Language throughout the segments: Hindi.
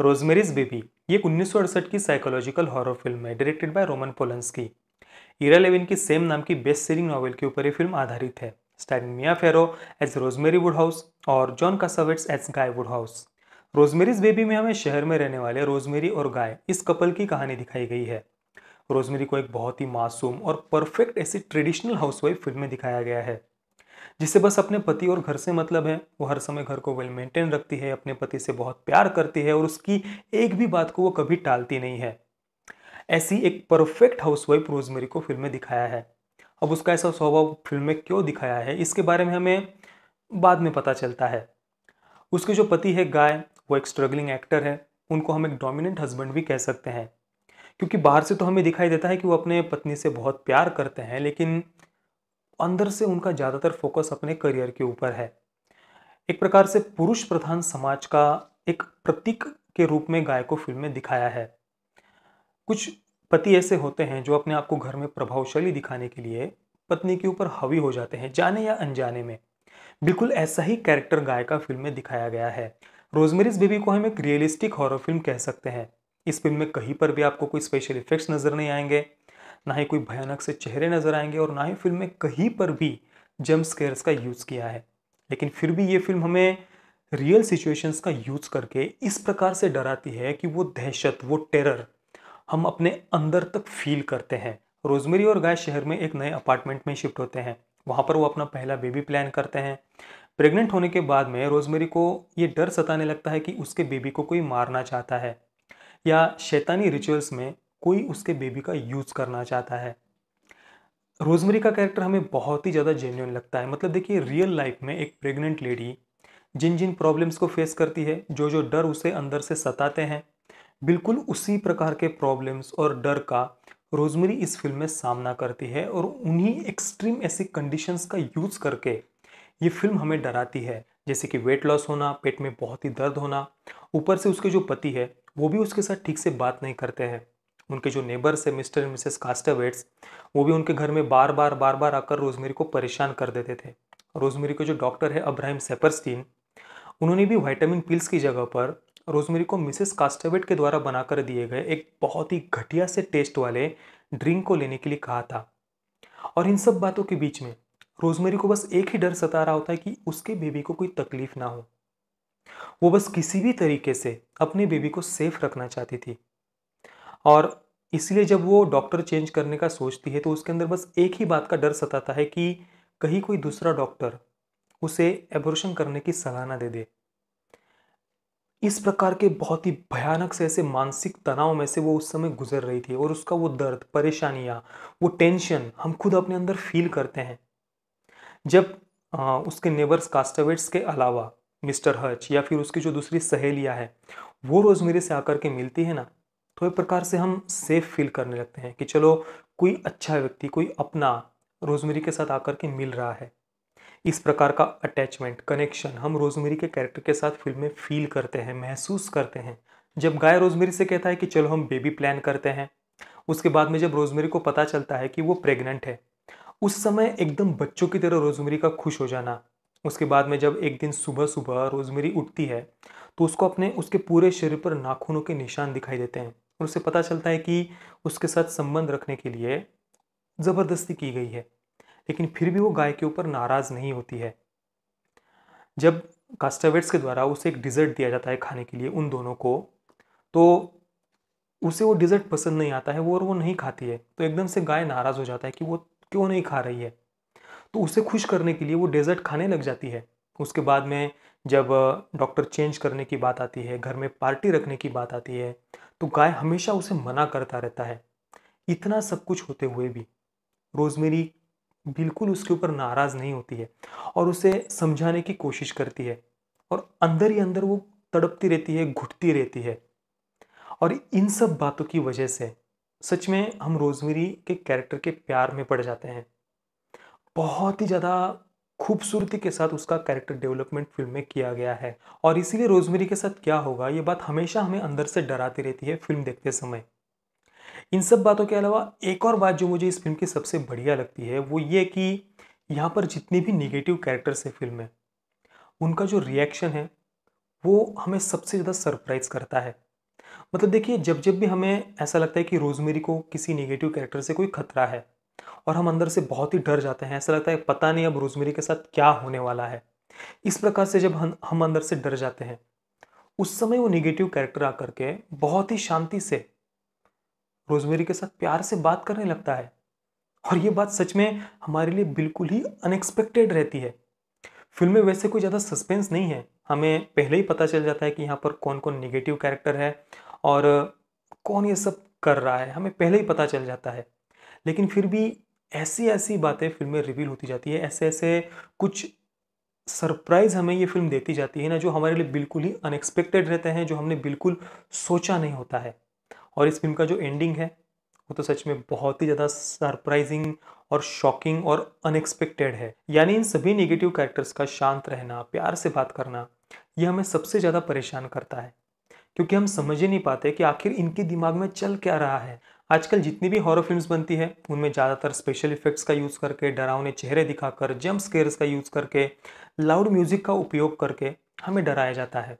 रोजमेरीज बेबी, ये उन्नीस की साइकोलॉजिकल हॉरर फ़िल्म है directed by Roman Polanski Ira Levin की सेम नाम की बेस्ट सेलिंग नॉवल के ऊपर ये फ़िल्म आधारित है starring Mia Farrow as Rosemary Woodhouse और John Cassavetes as Guy Woodhouse Rosemary's baby में हमें शहर में रहने वाले रोजमेरी और गाय, इस कपल की कहानी दिखाई गई है। रोजमेरी को एक बहुत ही मासूम और परफेक्ट ऐसी ट्रेडिशनल हाउसवाइफ फ़िल्म में दिखाया गया है। जिससे बस अपने पति और घर से मतलब है, वो हर समय घर को वेल मेंटेन रखती है, अपने पति से बहुत प्यार करती है और उसकी एक भी बात को वो कभी टालती नहीं है। ऐसी एक परफेक्ट हाउसवाइफ रोजमेरी को फ़िल्म में दिखाया है। अब उसका ऐसा स्वभाव फ़िल्म में क्यों दिखाया है, इसके बारे में हमें बाद में पता चलता है। उसके जो पति है गाय, वो एक स्ट्रगलिंग एक्टर है, उनको हम एक डोमिनेंट हस्बैंड भी कह सकते हैं। क्योंकि बाहर से तो हमें दिखाई देता है कि वो अपने पत्नी से बहुत प्यार करते हैं, लेकिन अंदर से उनका ज़्यादातर फोकस अपने करियर के ऊपर है। एक प्रकार से पुरुष प्रधान समाज का एक प्रतीक के रूप में गाय को फ़िल्म में दिखाया है। कुछ पति ऐसे होते हैं जो अपने आप को घर में प्रभावशाली दिखाने के लिए पत्नी के ऊपर हावी हो जाते हैं, जाने या अनजाने में। बिल्कुल ऐसा ही कैरेक्टर गाय का फ़िल्म में दिखाया गया है। रोजमेरीज बेबी को हम एक रियलिस्टिक हॉरर फ़िल्म कह सकते हैं। इस फ़िल्म में कहीं पर भी आपको कोई स्पेशल इफेक्ट्स नज़र नहीं आएँगे। ना ही कोई भयानक से चेहरे नज़र आएँगे और ना ही फ़िल्म में कहीं पर भी जम्प स्केयर्स का यूज़ किया है। लेकिन फिर भी ये फ़िल्म हमें रियल सिचुएशंस का यूज़ करके इस प्रकार से डराती है कि वो दहशत, वो टेरर हम अपने अंदर तक फील करते हैं। रोजमेरी और गाय शहर में एक नए अपार्टमेंट में शिफ्ट होते हैं। वहाँ पर वो अपना पहला बेबी प्लान करते हैं। प्रेग्नेंट होने के बाद में रोजमेरी को ये डर सताने लगता है कि उसके बेबी को कोई मारना चाहता है या शैतानी रिचुअल्स में कोई उसके बेबी का यूज़ करना चाहता है। रोजमेरी का कैरेक्टर हमें बहुत ही ज़्यादा जेन्यून लगता है। मतलब देखिए रियल लाइफ में एक प्रेग्नेंट लेडी जिन जिन प्रॉब्लम्स को फेस करती है, जो जो डर उसे अंदर से सताते हैं, बिल्कुल उसी प्रकार के प्रॉब्लम्स और डर का रोजमेरी इस फ़िल्म में सामना करती है और उन्हीं एक्सट्रीम ऐसी कंडीशंस का यूज़ करके ये फ़िल्म हमें डराती है। जैसे कि वेट लॉस होना, पेट में बहुत ही दर्द होना, ऊपर से उसके जो पति है, वो भी उसके साथ ठीक से बात नहीं करते हैं। उनके जो नेबर्स है मिस्टर एंड मिसेस कास्टावेट्स वो भी उनके घर में बार बार बार बार आकर रोजमेरी को परेशान कर देते थे। रोजमेरी के जो डॉक्टर है, अब्राहिम सेपरस्टीन उन्होंने भी वाइटामिन पिल्स की जगह पर रोजमेरी को मिसेस कास्टावेट के द्वारा बनाकर दिए गए एक बहुत ही घटिया से टेस्ट वाले ड्रिंक को लेने के लिए कहा था। और इन सब बातों के बीच में रोजमेरी को बस एक ही डर सता रहा होता है कि उसके बेबी को कोई तकलीफ़ ना हो। वो बस किसी भी तरीके से अपने बेबी को सेफ़ रखना चाहती थी। और इसलिए जब वो डॉक्टर चेंज करने का सोचती है तो उसके अंदर बस एक ही बात का डर सताता है कि कहीं कोई दूसरा डॉक्टर उसे एबोर्शन करने की सलाह ना दे दे। इस प्रकार के बहुत ही भयानक से ऐसे मानसिक तनाव में से वो उस समय गुजर रही थी और उसका वो दर्द परेशानियाँ वो टेंशन हम खुद अपने अंदर फील करते हैं। जब आ, उसके नेबर्स कास्टवेट्स के अलावा मिस्टर हच या फिर उसकी जो दूसरी सहेलियाँ हैं वो रोज़ मेरे से आकर के मिलती है ना तो एक प्रकार से हम सेफ़ फील करने लगते हैं कि चलो, कोई अच्छा व्यक्ति, कोई अपना रोजमेरी के साथ आकर के मिल रहा है। इस प्रकार का अटैचमेंट कनेक्शन हम रोजमेरी के कैरेक्टर के साथ फ़िल्म में फील करते हैं, महसूस करते हैं। जब गाय रोजमेरी से कहता है कि चलो हम बेबी प्लान करते हैं, उसके बाद में जब रोजमेरी को पता चलता है कि वो प्रेग्नेंट है, उस समय एकदम बच्चों की तरह रोजमेरी का खुश हो जाना। उसके बाद में जब एक दिन सुबह सुबह रोजमेरी उठती है तो उसको अपने, उसके पूरे शरीर पर नाखूनों के निशान दिखाई देते हैं। और उसे पता चलता है कि उसके साथ संबंध रखने के लिए ज़बरदस्ती की गई है। लेकिन फिर भी वो गाय के ऊपर नाराज़ नहीं होती है। जब कास्टावेट्स के द्वारा उसे एक डिज़र्ट दिया जाता है खाने के लिए उन दोनों को तो उसे वो डिज़र्ट पसंद नहीं आता है, वो और वो नहीं खाती है। तो एकदम से गाय नाराज़ हो जाता है कि वो क्यों नहीं खा रही है। तो उसे खुश करने के लिए वो डेजर्ट खाने लग जाती है। उसके बाद में जब डॉक्टर चेंज करने की बात आती है, घर में पार्टी रखने की बात आती है तो गाय हमेशा उसे मना करता रहता है। इतना सब कुछ होते हुए भी रोजमेरी बिल्कुल उसके ऊपर नाराज़ नहीं होती है और उसे समझाने की कोशिश करती है और अंदर ही अंदर वो तड़पती रहती है, घुटती रहती है। और इन सब बातों की वजह से सच में हम रोजमेरी के कैरेक्टर के प्यार में पड़ जाते हैं। बहुत ही ज़्यादा खूबसूरती के साथ उसका कैरेक्टर डेवलपमेंट फ़िल्म में किया गया है। और इसीलिए रोजमेरी के साथ क्या होगा, ये बात हमेशा हमें अंदर से डराती रहती है फ़िल्म देखते समय। इन सब बातों के अलावा एक और बात जो मुझे इस फ़िल्म की सबसे बढ़िया लगती है, वो ये कि यहाँ पर जितने भी निगेटिव कैरेक्टर्स है फ़िल्म में, उनका जो रिएक्शन है, वो हमें सबसे ज़्यादा सरप्राइज़ करता है। मतलब देखिए, जब जब भी हमें ऐसा लगता है कि रोजमेरी को किसी नेगेटिव कैरेक्टर से कोई खतरा है और हम अंदर से बहुत ही डर जाते हैं। ऐसा लगता है, पता नहीं अब रोजमेरी के साथ क्या होने वाला है। इस प्रकार से जब हम हम अंदर से डर जाते हैं, उस समय वो निगेटिव कैरेक्टर आकर के बहुत ही शांति से, रोजमेरी के साथ प्यार से बात करने लगता है। और ये बात सच में हमारे लिए बिल्कुल ही अनएक्सपेक्टेड रहती है। फ़िल्म में वैसे कोई ज़्यादा सस्पेंस नहीं है। हमें पहले ही पता चल जाता है कि यहाँ पर कौन कौन निगेटिव कैरेक्टर है और कौन ये सब कर रहा है। हमें पहले ही पता चल जाता है। लेकिन फिर भी ऐसी ऐसी बातें फ़िल्म में रिवील होती जाती है, ऐसे ऐसे कुछ सरप्राइज़ हमें ये फ़िल्म देती जाती है ना, जो हमारे लिए बिल्कुल ही अनएक्सपेक्टेड रहते हैं, जो हमने बिल्कुल सोचा नहीं होता है। और इस फ़िल्म का जो एंडिंग है, वो तो सच में बहुत ही ज़्यादा सरप्राइजिंग और शॉकिंग और अनएक्सपेक्टेड है। यानी इन सभी नेगेटिव कैरेक्टर्स का शांत रहना, प्यार से बात करना, ये हमें सबसे ज़्यादा परेशान करता है। क्योंकि हम समझ ही नहीं पाते कि आखिर इनके दिमाग में चल क्या रहा है। आजकल जितनी भी हॉरर फिल्म्स बनती है, उनमें ज़्यादातर स्पेशल इफेक्ट्स का यूज़ करके, डरावने चेहरे दिखाकर जंप स्केयर्स का यूज़ करके लाउड म्यूज़िक का उपयोग करके हमें डराया जाता है।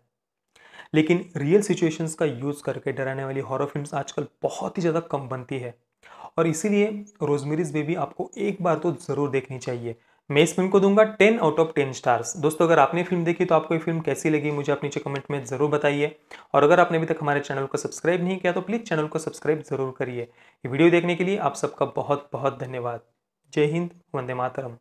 लेकिन रियल सिचुएशंस का यूज़ करके डराने वाली हॉरर फिल्म्स आजकल बहुत ही ज़्यादा कम बनती है। और इसीलिए रोजमेरीज बेबी आपको एक बार तो ज़रूर देखनी चाहिए। मैं इस फ़िल्म को दूँगा ten out of ten stars. दोस्तों, अगर आपने फ़िल्म देखी तो आपको ये फ़िल्म कैसी लगी, मुझे अपने नीचे कमेंट में ज़रूर बताइए। और अगर आपने अभी तक हमारे चैनल को सब्सक्राइब नहीं किया तो प्लीज़ चैनल को सब्सक्राइब ज़रूर करिए। वीडियो देखने के लिए आप सबका बहुत बहुत धन्यवाद। जय हिंद, वंदे मातरम।